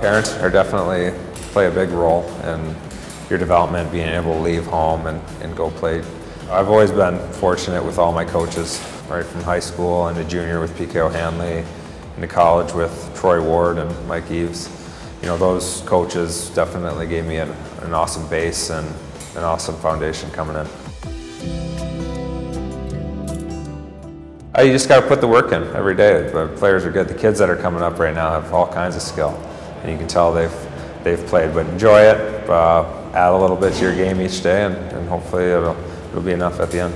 Parents are definitely play a big role in your development, being able to leave home and, and go play. I've always been fortunate with all my coaches, right from high school into junior with PK O'Handley, into college with Troy Ward and Mike Eaves. You know, those coaches definitely gave me an, an awesome base and an awesome foundation coming in. You just got to put the work in every day. The players are good. The kids that are coming up right now have all kinds of skill, and you can tell they've they've played. But enjoy it. Uh, add a little bit to your game each day, and, and hopefully it'll it'll be enough at the end.